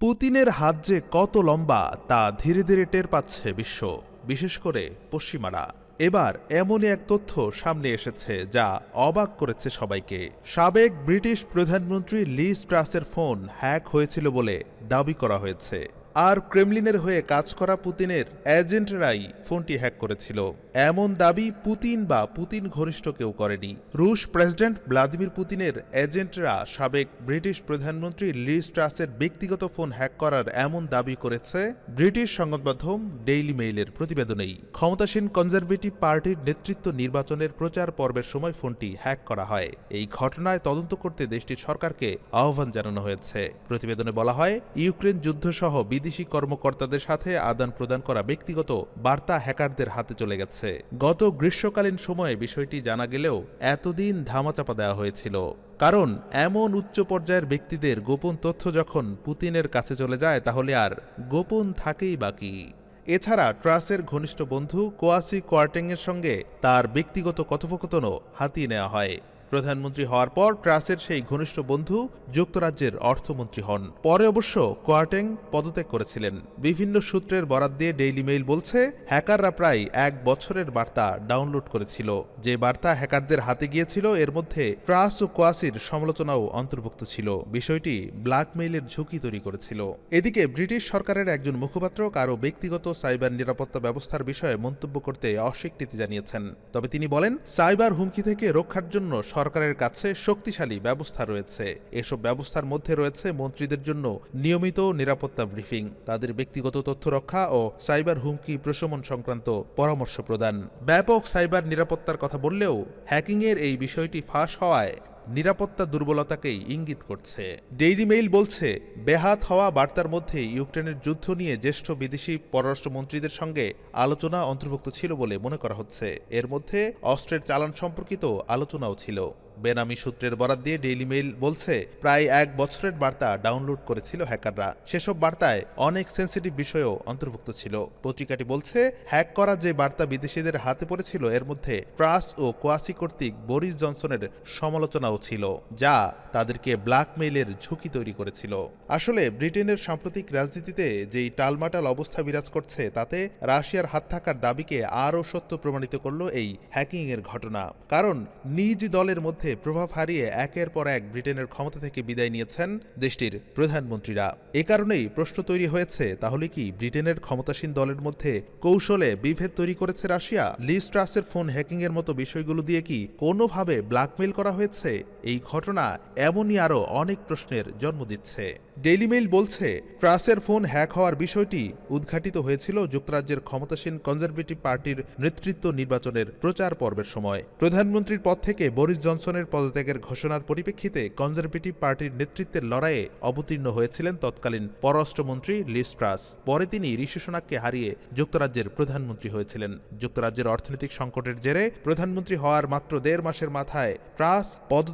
পুতিনের হাত যে কত লম্বা, তা ধীরে ধীরে টের পাচ্ছে বিশ্ব, বিশেষ করে পশ্চিমারা। এবার এমনই এক তথ্য সামনে এসেছে, যা অবাক করেছে সবাইকে। সাবেক ব্রিটিশ প্রধানমন্ত্রী লি স্ট্রাসের ফোন হ্যাক হয়েছিল বলে দাবি করা হয়েছে। আর ক্রেমলিনের হয়ে কাজ করা পুতিনের এজেন্টরাই ফোনটি হ্যাক করেছিল। এমন দাবি পুতিন বা পুতিন ঘনিষ্ঠ কেউ করেনি। রুশ প্রেসিডেন্ট ভ্লাদিমির পুতিনের এজেন্টরা সাবেক ব্রিটিশ প্রধানমন্ত্রী লি স্ট্রাসের ব্যক্তিগত ফোন হ্যাক করার এমন দাবি করেছে ব্রিটিশ সংবাদ মাধ্যম ডেইলি মেইলের প্রতিবেদনেই। ক্ষমতাসীন কনজারভেটিভ পার্টির নেতৃত্ব নির্বাচনের প্রচার পর্বের সময় ফোনটি হ্যাক করা হয়। এই ঘটনায় তদন্ত করতে দেশটির সরকারকে আহ্বান জানানো হয়েছে। প্রতিবেদনে বলা হয়, ইউক্রেন যুদ্ধসহ বিদেশি কর্মকর্তাদের সাথে আদান প্রদান করা ব্যক্তিগত বার্তা হ্যাকারদের হাতে চলে গেছে। গত গ্রীষ্মকালীন সময়ে বিষয়টি জানা গেলেও এতদিন ধামাচাপা দেওয়া হয়েছিল। কারণ এমন উচ্চ পর্যায়ের ব্যক্তিদের গোপন তথ্য যখন পুতিনের কাছে চলে যায়, তাহলে আর গোপন থাকেই বাকি। এছাড়া ট্রাসের ঘনিষ্ঠ বন্ধু কোয়াসি কোয়ার্টেংয়ের সঙ্গে তার ব্যক্তিগত কথোপকথনও হাতিয়ে নেওয়া হয়। প্রধানমন্ত্রী হওয়ার পর ট্রাসের সেই ঘনিষ্ঠ বন্ধু যুক্তরাজ্যের অর্থমন্ত্রী হন। পরে অবশ্য কোয়ার্টেং পদত্যাগ করেছিলেন। বিভিন্ন সূত্রের বরাত দিয়ে ডেইলি মেইল বলছে, হ্যাকাররা প্রায় এক বছরের বার্তা ডাউনলোড করেছিল। যে বার্তা হ্যাকারদের হাতে গিয়েছিল, এর মধ্যে ট্রাস ও কোয়াসির সমালোচনাও অন্তর্ভুক্ত ছিল। বিষয়টি ব্ল্যাকমেইলের ঝুঁকি তৈরি করেছিল। এদিকে ব্রিটিশ সরকারের একজন মুখপাত্র কারও ব্যক্তিগত সাইবার নিরাপত্তা ব্যবস্থার বিষয়ে মন্তব্য করতে অস্বীকৃতি জানিয়েছেন। তবে তিনি বলেন, সাইবার হুমকি থেকে রক্ষার জন্য সরকারের কাছে শক্তিশালী ব্যবস্থা রয়েছে। এসব ব্যবস্থার মধ্যে রয়েছে মন্ত্রীদের জন্য নিয়মিত নিরাপত্তা ব্রিফিং, তাদের ব্যক্তিগত তথ্য রক্ষা ও সাইবার হুমকি প্রশমন সংক্রান্ত পরামর্শ প্রদান। ব্যাপক সাইবার নিরাপত্তার কথা বললেও হ্যাকিংয়ের এই বিষয়টি ফাঁস হওয়ায় নিরাপত্তা দুর্বলতাকেই ইঙ্গিত করছে। ডেইলি মেইল বলছে বেহাত হওয়া বার্তার মধ্যে ইউক্রেনের যুদ্ধ নিয়ে জ্যেষ্ঠ বিদেশি পররাষ্ট্রমন্ত্রীদের সঙ্গে আলোচনা অন্তর্ভুক্ত ছিল বলে মনে করা হচ্ছে। এর মধ্যে অস্ত্রের চালান সম্পর্কিত আলোচনাও ছিল। বেনামি সূত্রের বরাদ দিয়ে ডেইলি মেইল বলছে, প্রায় এক বছরের বার্তা ডাউনলোড করেছিল হ্যাকাররা। সেসব বার্তায় অনেক সেন্সিটিভ বিষয়ও অন্তর্ভুক্ত ছিল। পত্রিকাটি বলছে, হ্যাক করা যে বার্তা বিদেশিদের হাতে পড়েছিল, এর মধ্যে ট্রাস ও কোয়াসি কর্তৃক বরিস জনসনের সমালোচনাও ছিল, যা তাদেরকে ব্ল্যাকমেইলের ঝুঁকি তৈরি করেছিল। আসলে ব্রিটেনের সাম্প্রতিক রাজনীতিতে যেই টালমাটাল অবস্থা বিরাজ করছে, তাতে রাশিয়ার হাত থাকার দাবিকে আরও সত্য প্রমাণিত করল এই হ্যাকিংয়ের ঘটনা। কারণ নিজ দলের মধ্যে মধ্যে প্রভাব হারিয়ে একের পর এক ব্রিটেনের ক্ষমতা থেকে বিদায় নিয়েছেন দেশটির প্রধানমন্ত্রীরা। এ কারণেই প্রশ্ন তৈরি হয়েছে, তাহলে কি ব্রিটেনের ক্ষমতাসীন দলের মধ্যে কৌশলে বিভেদ তৈরি করেছে রাশিয়া? লিস্ট্রাসের ফোন হ্যাকিংয়ের মতো বিষয়গুলো দিয়ে কি কোনোভাবে ব্ল্যাকমেইল করা হয়েছে? এই ঘটনা এমনই আরও অনেক প্রশ্নের জন্ম দিচ্ছে। ডেইলি মেইল বলছে, ট্রাসের ফোন হ্যাক হওয়ার বিষয়টি উদ্ঘাটিত হয়েছিল যুক্তরাজ্যের ক্ষমতাসীন কনজারভেটিভ পার্টির নেতৃত্ব নির্বাচনের প্রচার পর্বের সময়। প্রধানমন্ত্রীর পদ থেকে বরিস জনসনের পদত্যাগের ঘোষণার পরিপ্রেক্ষিতে কনজারভেটিভ পার্টির নেতৃত্বের লড়াইয়ে অবতীর্ণ হয়েছিলেন তৎকালীন পররাষ্ট্রমন্ত্রী লিস্ট্রাস পরে তিনি ঋষি সোনাককে হারিয়ে যুক্তরাজ্যের প্রধানমন্ত্রী হয়েছিলেন। যুক্তরাজ্যের অর্থনৈতিক সংকটের জেরে প্রধানমন্ত্রী হওয়ার মাত্র দেড় মাসের মাথায় ট্রাস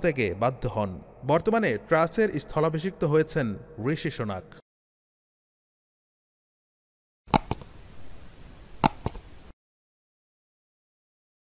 পদত্যাগে বাধ্য হন। বর্তমানে ট্রাসের স্থলাভিষিক্ত হয়েছেন ঋষি সোনাক।